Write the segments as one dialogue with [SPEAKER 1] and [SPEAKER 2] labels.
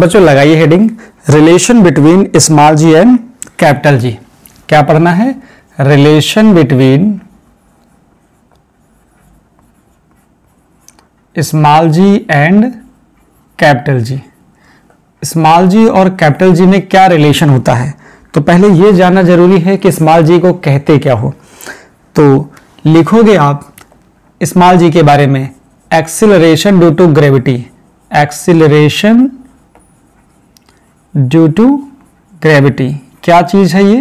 [SPEAKER 1] बच्चों, लगाइए heading relation between small G and capital G क्या पढ़ना है? Relation between small G and capital G small G और कैपिटल जी में क्या रिलेशन होता है? तो पहले यह जानना ज़रूरी है कि स्मॉल जी को कहते क्या हो। तो लिखोगे आप स्मॉल जी के बारे में acceleration due to gravity acceleration due to gravity क्या चीज़ है ये?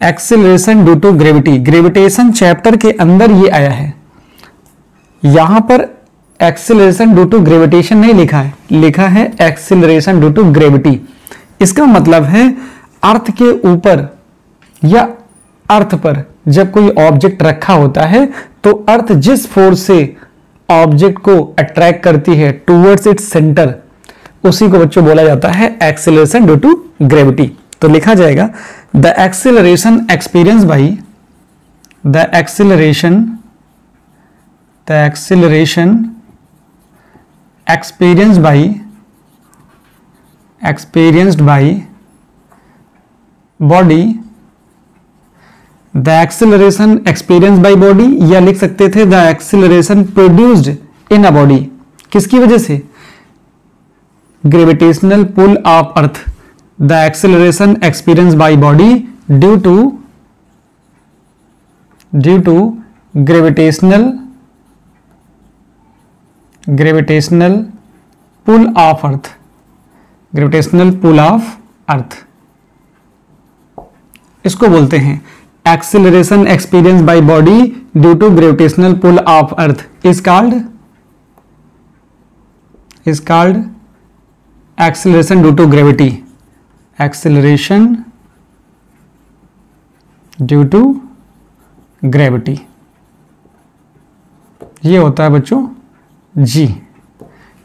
[SPEAKER 1] Acceleration due to gravity gravitation chapter के अंदर ये आया है। यहाँ पर एक्सिलरेशन ड्यू टू ग्रेविटेशन नहीं लिखा है। लिखा है एक्सिलरेशन ड्यू टू ग्रेविटी इसका मतलब है अर्थ के ऊपर या अर्थ पर जब कोई ऑब्जेक्ट रखा होता है तो अर्थ जिस फोर्स से ऑब्जेक्ट को अट्रैक्ट करती है टूवर्ड्स इट्स सेंटर उसी को बच्चों बोला जाता है एक्सिलरेशन ड्यू टू ग्रेविटी तो लिखा जाएगा the acceleration experience by the acceleration the acceleration experienced by experienced by body the acceleration experience by body या लिख सकते थे the acceleration produced in a body किसकी वजह से? Gravitational pull of earth the acceleration experience by body due to due to gravitational gravitational pull of earth gravitational pull of earth इसको बोलते हैं acceleration experience by body due to gravitational pull of earth is called is called acceleration due to gravity acceleration due to gravity ये होता है बच्चों जी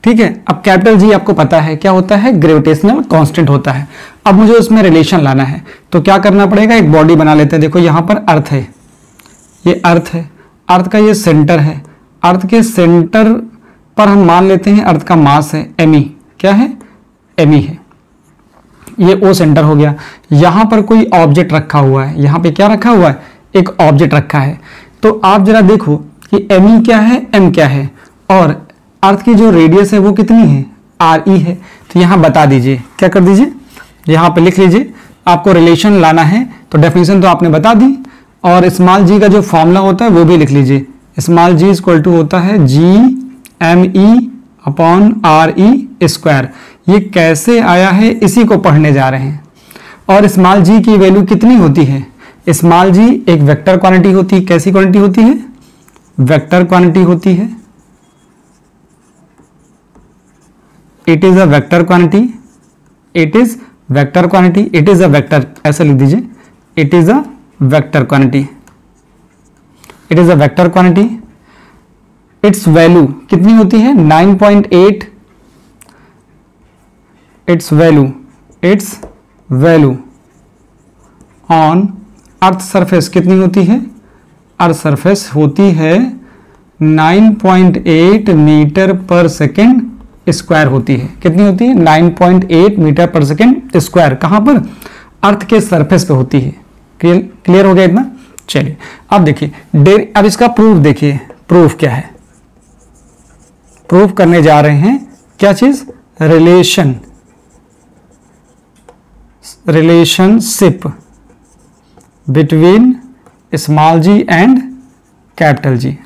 [SPEAKER 1] ठीक है? अब कैपिटल जी आपको पता है क्या होता है? ग्रेविटेशनल कांस्टेंट होता है। अब मुझे उसमें रिलेशन लाना है। तो क्या करना पड़ेगा? एक बॉडी बना लेते हैं। देखो, यहाँ पर अर्थ है। ये अर्थ है। अर्थ का ये सेंटर है। अर्थ के सेंटर पर हम मान लेते हैं अर्थ का मास है एम क्या है? एमी है। ये ओ सेंटर हो गया। यहाँ पर कोई ऑब्जेक्ट रखा हुआ है। यहाँ पे क्या रखा हुआ है? एक ऑब्जेक्ट रखा है। तो आप जरा देखो कि एमी क्या है एम क्या है। और अर्थ की जो रेडियस है वो कितनी है? आर ई है। तो यहाँ बता दीजिए। क्या कर दीजिए? यहाँ पे लिख लीजिए। आपको रिलेशन लाना है। तो डेफिनेशन तो आपने बता दी। और स्मॉल जी का जो फॉर्मूला होता है वो भी लिख लीजिए। स्मॉल जी इक्वल टू होता है G M E upon R E square ये कैसे आया है, इसी को पढ़ने जा रहे हैं। और स्मॉल जी की वैल्यू कितनी होती है? स्मॉल जी एक वेक्टर क्वांटिटी होती है। कैसी क्वांटिटी होती है? वेक्टर क्वांटिटी होती है। It is a vector quantity it is vector quantity it is a vector ऐसा लिख दीजिए। It is a vector quantity it is a vector quantity it's value कितनी होती है? 9.8 it's value it's value on earth surface कितनी होती है? Earth surface होती है 9.8 मीटर पर सेकेंड स्क्वायर होती है। कितनी होती है? 9.8 मीटर पर सेकेंड स्क्वायर कहाँ पर? अर्थ के सरफेस पे होती है। क्लियर क्लियर हो गया इतना? चलिए, अब देखिए अब इसका प्रूफ देखिए प्रूफ क्या है? प्रूफ करने जा रहे हैं। क्या चीज़? Relation relationship between small G and capital G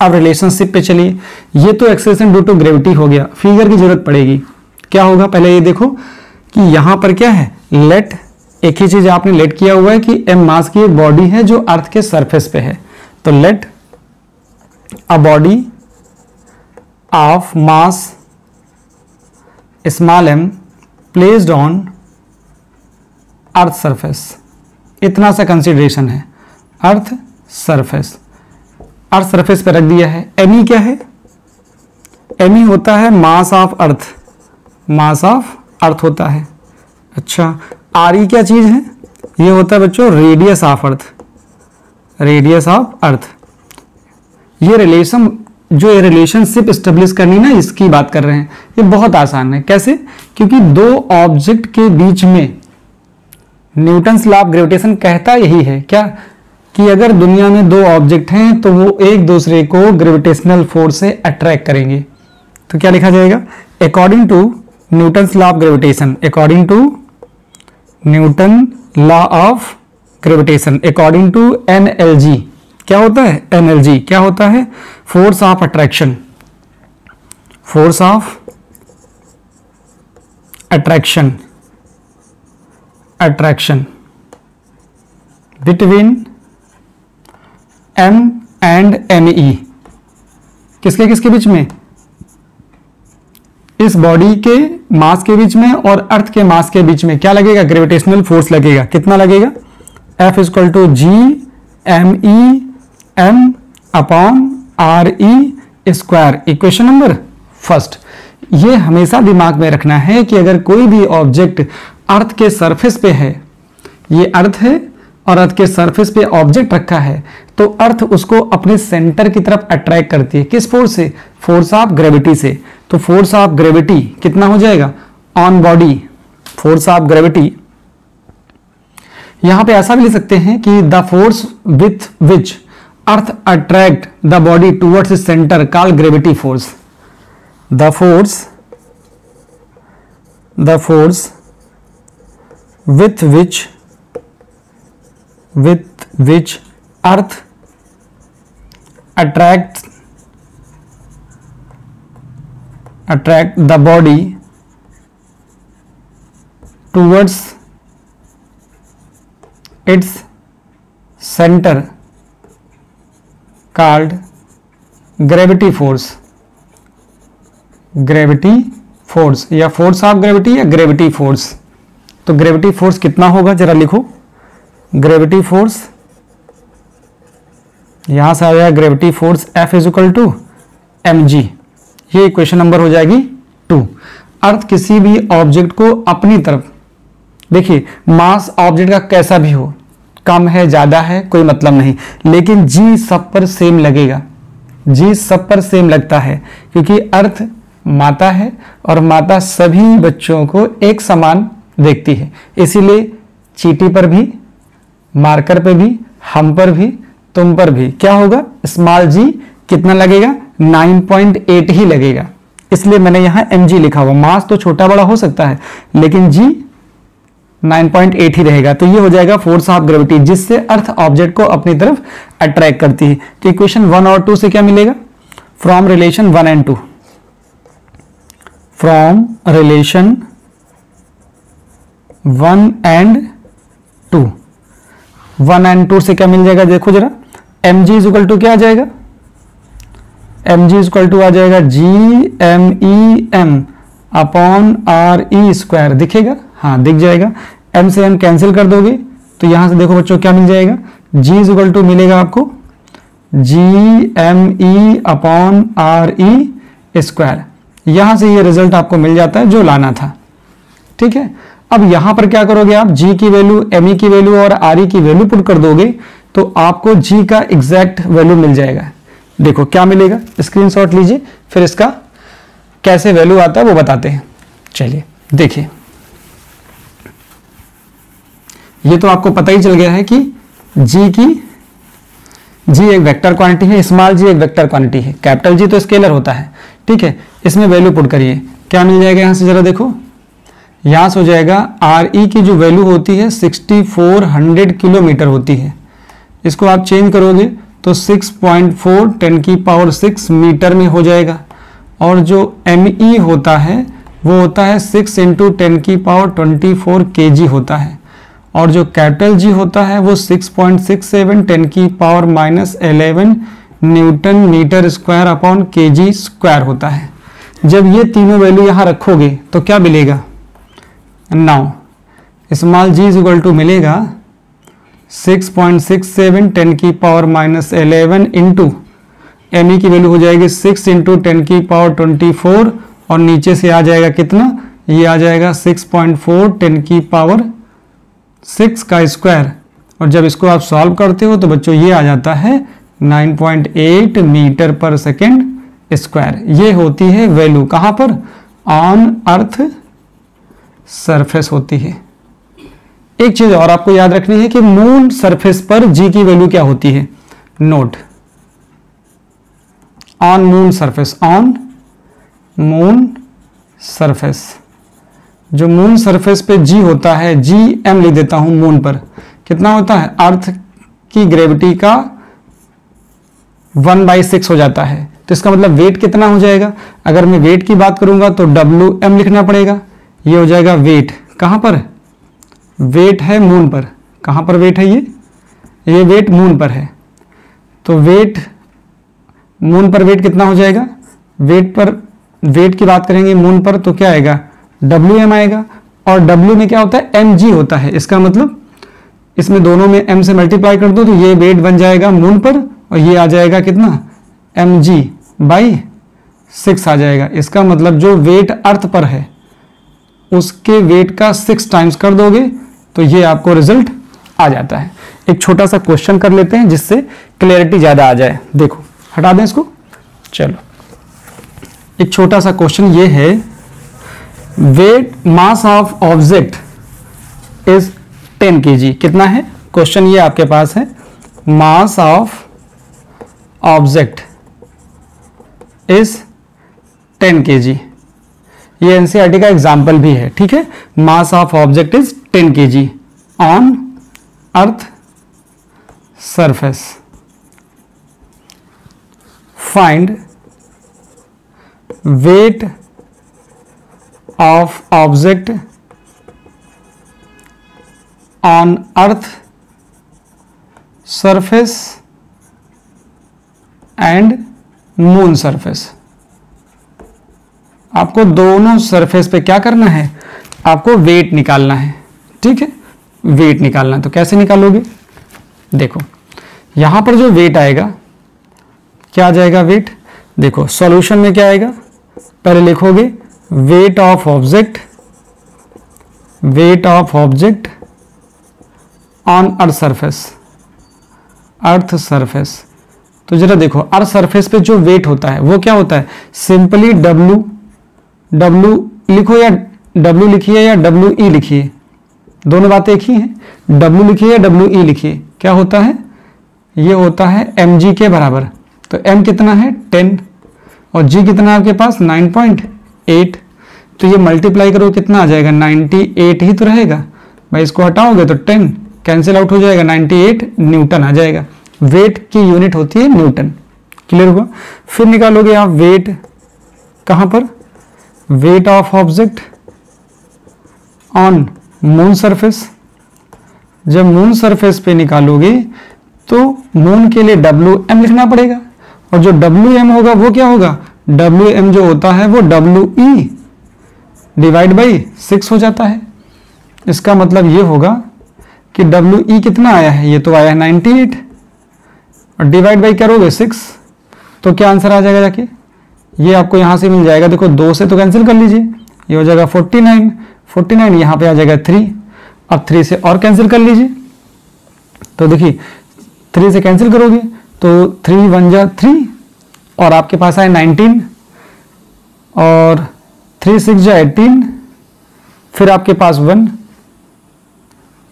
[SPEAKER 1] अब रिलेशनशिप पे चलिए। ये तो एक्सेशन ड्यू टू ग्रेविटी हो गया। फिगर की ज़रूरत पड़ेगी। क्या होगा? पहले ये देखो कि यहाँ पर क्या है? लेट एक ही चीज़ आपने लेट किया हुआ है कि एम मास की एक बॉडी है जो अर्थ के सरफेस पे है। तो let a body of mass small M placed on earth surface इतना सा कंसिडरेशन है। अर्थ सरफेस अर्थ सरफेस पर रख दिया है। एमी क्या है? एमी होता है मास ऑफ़ अर्थ मास ऑफ़ अर्थ होता है। अच्छा आर ई क्या चीज़ है? ये होता है बच्चों radius of earth radius of earth ये रिलेशन जो ये रिलेशनशिप स्टेब्लिश करनी ना, इसकी बात कर रहे हैं। ये बहुत आसान है। कैसे? क्योंकि दो ऑब्जेक्ट के बीच में न्यूटन्स लॉ ऑफ़ ग्रेविटेशन कहता यही है। क्या? कि अगर दुनिया में दो ऑब्जेक्ट हैं तो वो एक दूसरे को ग्रेविटेशनल फोर्स से अट्रैक्ट करेंगे। तो क्या लिखा जाएगा? According to Newton's law of gravitation according to Newton law of gravitation according to N L G क्या होता है? एनर्जी क्या होता है? Force of attraction force of attraction between M and N E किसके किसके बीच में? इस बॉडी के मास के बीच में और अर्थ के मास के बीच में। क्या लगेगा? ग्रेविटेशनल फोर्स लगेगा। कितना लगेगा? F equal to G M E M upon R E square equation number first ये हमेशा दिमाग में रखना है कि अगर कोई भी ऑब्जेक्ट अर्थ के सरफेस पे है। ये अर्थ है और अर्थ के सरफेस पे ऑब्जेक्ट रखा है। तो अर्थ उसको अपने सेंटर की तरफ़ अट्रैक्ट करती है। किस फोर्स से? फोर्स ऑफ़ ग्रेविटी से। तो फोर्स ऑफ़ ग्रेविटी कितना हो जाएगा? On body force of gravity यहाँ पे ऐसा भी ले सकते हैं कि the force with which earth attract the body towards centre call gravity force the force the force with which with which earth attracts attract the body towards its center called gravity force. Gravity force. या force of gravity या gravity force. तो gravity force कितना होगा? जरा लिखो। Gravity force यहाँ से आ जाएगा gravity force F equal to M G ये इक्वेशन नंबर हो जाएगी टू अर्थ किसी भी ऑब्जेक्ट को अपनी तरफ़, देखिए मास ऑब्जेक्ट का कैसा भी हो, कम है, ज़्यादा है, कोई मतलब नहीं। लेकिन जी सब पर सेम लगेगा। जी सब पर सेम लगता है, क्योंकि अर्थ माता है और माता सभी बच्चों को एक समान देखती है। इसीलिए चीटी पर भी, मार्कर पर भी, हम पर भी, तुम पर भी। क्या होगा? स्मॉल जी कितना लगेगा? 9.8 ही लगेगा। इसलिए मैंने यहाँ एम लिखा हुआ। मास तो छोटा बड़ा हो सकता है, लेकिन जी 9.8 ही रहेगा। तो ये हो जाएगा फोर्स ऑफ़ ग्रेविटी, जिससे अर्थ ऑब्जेक्ट को अपनी तरफ़ अट्रैक्ट करती है। तो इक्वेशन वन और टू से क्या मिलेगा? From relation one and two. From relation one and two. One and two से क्या मिल जाएगा? देखो जरा। एम जी इजल टू क्या आ जाएगा? एम जी इजल टू आ जाएगा G M E M upon R E square दिखेगा? हाँ दिख जाएगा। एम से एम कैंसिल कर दोगे तो यहाँ से देखो बच्चों क्या मिल जाएगा? जी इज़ इक्वल टू मिलेगा आपको। G M E upon R E square यहाँ से ये रिज़ल्ट आपको मिल जाता है जो लाना था। ठीक है? अब यहाँ पर क्या करोगे आप? जी की वैल्यू एम ई की वैल्यू और आर ई की वैल्यू पुट कर दोगे तो आपको जी का एग्जैक्ट वैल्यू मिल जाएगा। देखो, क्या मिलेगा? स्क्रीनशॉट लीजिए, फिर इसका कैसे वैल्यू आता है वो बताते हैं। चलिए, देखिए। ये तो आपको पता ही चल गया है कि जी की जी एक वेक्टर क्वांटिटी है स्मॉल जी एक वेक्टर क्वांटिटी है। कैपिटल जी तो स्केलर होता है, ठीक है? इसमें वैल्यू पुट करिए। क्या मिल जाएगा यहाँ से? जरा देखो। यहाँ से हो जाएगा आर ई की जो वैल्यू होती है 6400 किलोमीटर होती है। इसको आप चेंज करोगे तो 6.4 10 की पावर 6 मीटर में हो जाएगा। और जो एम ई होता है, वो होता है 6 इंटू टेन की पावर 24 के जी होता है। और जो कैपिटल जी होता है, वो 6.67 टेन की power minus eleven newton metre square upon K G square होता है। जब ये तीनों वैल्यू यहाँ रखोगे तो क्या मिलेगा? Now small G is equal to मिलेगा 6.67 टेन की power minus eleven into M E की वैल्यू हो जाएगी 6 इंटू टेन की पावर 24 और नीचे से आ जाएगा कितना? ये आ जाएगा 6.4 टेन की पावर सिक्स का स्क्वायर और जब इसको आप सॉल्व करते हो तो बच्चों ये आ जाता है 9.8 मीटर पर सेकेंड स्क्वायर ये होती है वैल्यू कहाँ पर? ऑन अर्थ सरफेस होती है। एक चीज़ और आपको याद रखनी है कि मून सरफेस पर जी की वैल्यू क्या होती है? Note on moon surface on moon surface जो मून सरफेस पे जी होता है जी एम लिख देता हूँ मून पर। कितना होता है? अर्थ की ग्रेविटी का वन बाई सिक्स हो जाता है। तो इसका मतलब वेट कितना हो जाएगा? अगर मैं वेट की बात करूँगा तो डब्ल्यू एम लिखना पड़ेगा। ये हो जाएगा वेट। कहाँ पर? वेट है मून पर। कहाँ पर वेट है ये? ये वेट मून पर है। तो वेट मून पर वेट कितना हो जाएगा? वेट पर, वेट की बात करेंगे मून पर तो क्या आएगा? डब्ल्यू एम आएगा। और डब्ल्यू में क्या होता है? एम जी होता है। इसका मतलब इसमें दोनों में एम से मल्टीप्लाई कर दो तो ये वेट बन जाएगा मून पर और ये आ जाएगा कितना? एम जी बाई सिक्स आ जाएगा। इसका मतलब जो वेट अर्थ पर है उसके वेट का सिक्स टाइम्स कर दोगे तो ये आपको रिज़ल्ट आ जाता है। एक छोटा सा क्वेश्चन कर लेते हैं जिससे क्लैरिटी ज़्यादा आ जाए। देखो, हटा दें इसको। चलो। एक छोटा सा क्वेश्चन ये है weight mass of object is 10 K कितना है? क्वेश्चन ये आपके पास है। मास ऑफ़ ऑब्जेक्ट इज़ 10 के ये एनसीआरटी का एग्ज़ाम्पल भी है, ठीक है? मास of object is 10 K G on earth surface find weight of object on earth surface and moon surface आपको दोनों सरफेस पे क्या करना है? आपको वेट निकालना है। ठीक है? वेट निकालना है। तो कैसे निकालोगे? देखो, यहाँ पर जो वेट आएगा, क्या आ जाएगा वेट देखो सॉल्यूशन में क्या आएगा? पहले लिखोगे weight of object weight of object on earth surface earth surface तो जरा देखो अर्थ सरफेस पे जो वेट होता है, वो क्या होता है? सिंपली डब्लू डब्लू लिखो या डब्लू लिखिए या डब्लू ई लिखिए? दोनों बातें एक ही हैं। डब्लू लिखिए या डब्लू ई लिखिए? क्या होता है? ये होता है एम जी के बराबर। तो एम कितना है? टेन। और जी कितना है आपके पास? Nine point eight. तो ये मल्टीप्लाई करो, कितना आ जाएगा? नाइन्टी एट ही तो रहेगा। भाई इसको हटाओगे तो टेन। कैंसिल आउट हो जाएगा नाइन्टी एट, न्यूटन आ जाएगा। वेट की यूनिट होती है न्यूटन। क्लियर हुआ? फिर निकालोगे आप वेट कहाँ पर? Weight of object on moon surface जब मून सरफेस पे निकालोगे तो मून के लिए डब्ल्यू एम लिखना पड़ेगा। और जो डब्ल्यू एम होगा, वो क्या होगा? डब्ल्यू एम जो होता है, वो W E divide by six हो जाता है। इसका मतलब ये होगा कि डब्ल्यू ई e कितना आया है? ये तो आया है नाइनटी एट और डिवाइड बाई करोगे? सिक्स तो क्या आंसर आ जाएगा जाके? ये आपको यहाँ से मिल जाएगा, देखो दो से तो कैंसिल कर लीजिए। ये हो जाएगा फोर्टी नाइन फोर्टी नाइन यहाँ पर आ जाएगा थ्री अब थ्री से और कैंसिल कर लीजिए। तो देखिए थ्री से कैंसिल करोगे तो थ्री वन जा थ्री और आपके पास आए नाइनटीन और थ्री सिक्स जा एटीन फिर आपके पास वन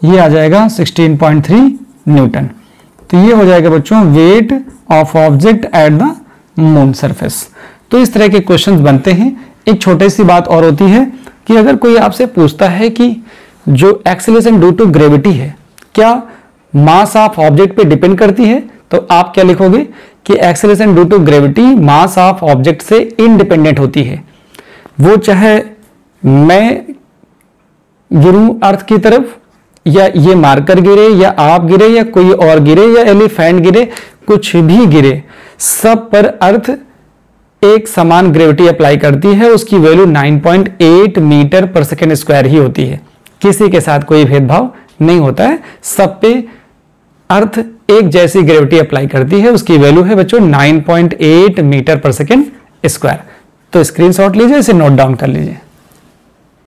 [SPEAKER 1] ये आ जाएगा सिक्सटीन पॉइंट थ्री न्यूटन तो ये हो जाएगा बच्चों weight of object at the moon surface तो इस तरह के क्वेश्चन बनते हैं। एक छोटी सी बात और होती है कि अगर कोई आपसे पूछता है कि जो एक्सेलेशन ड्यू टू ग्रेविटी है, क्या मास ऑफ़ ऑब्जेक्ट पे डिपेंड करती है तो आप क्या लिखोगे कि acceleration due to gravity mass of object से इनडिपेंडेंट होती है। वो चाहे मैं गिरूं अर्थ की तरफ़, या ये मार्कर गिरे, या आप गिरे, या कोई और गिरे, या एलिफेंट गिरे, कुछ भी गिरे, सब पर अर्थ एक समान ग्रेविटी अप्लाई करती है, उसकी वैल्यू 9.8 मीटर पर सेकेंड स्क्वायर ही होती है। किसी के साथ कोई भेदभाव नहीं होता है। सब पे अर्थ एक जैसी ग्रेविटी अप्लाई करती है, उसकी वैल्यू है बच्चों 9.8 मीटर पर सेकेंड स्क्वायर तो स्क्रीनशॉट लीजिए, इसे नोट डाउन कर लीजिए।